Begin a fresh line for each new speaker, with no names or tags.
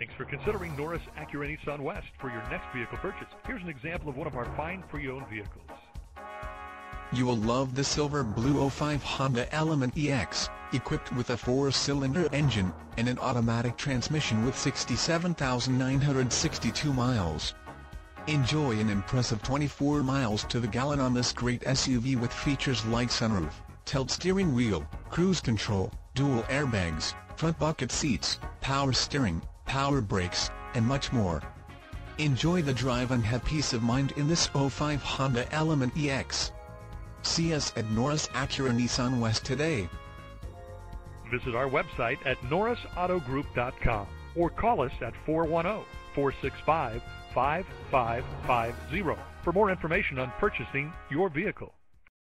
Thanks for considering Norris Acura Nissan West for your next vehicle purchase. Here's an example of one of our fine pre-owned vehicles.
You will love the silver blue 05 Honda Element EX, equipped with a four-cylinder engine, and an automatic transmission with 67,962 miles. Enjoy an impressive 24 miles to the gallon on this great SUV with features like sunroof, tilt steering wheel, cruise control, dual airbags, front bucket seats, power steering, power brakes, and much more. Enjoy the drive and have peace of mind in this 05 Honda Element EX. See us at Norris Acura Nissan West today.
Visit our website at norrisautogroup.com or call us at 410-465-5550 for more information on purchasing your vehicle.